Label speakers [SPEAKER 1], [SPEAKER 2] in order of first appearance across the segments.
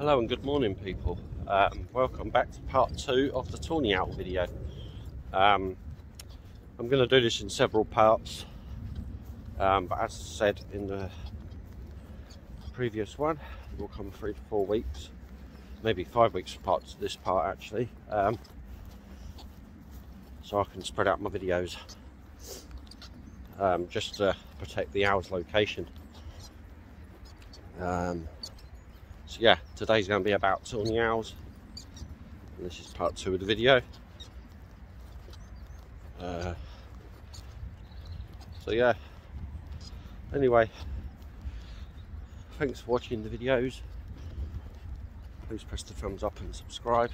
[SPEAKER 1] Hello and good morning people. Um, welcome back to part two of the Tawny Owl video. Um, I'm going to do this in several parts, um, but as I said in the previous one, it will come three to four weeks, maybe five weeks apart parts this part actually, um, so I can spread out my videos um, just to protect the owl's location. So yeah, today's going to be about tawny owls. And this is part two of the video. Uh, so yeah, anyway, thanks for watching the videos. Please press the thumbs up and subscribe.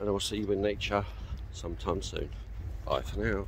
[SPEAKER 1] And I will see you in nature sometime soon. Bye for now.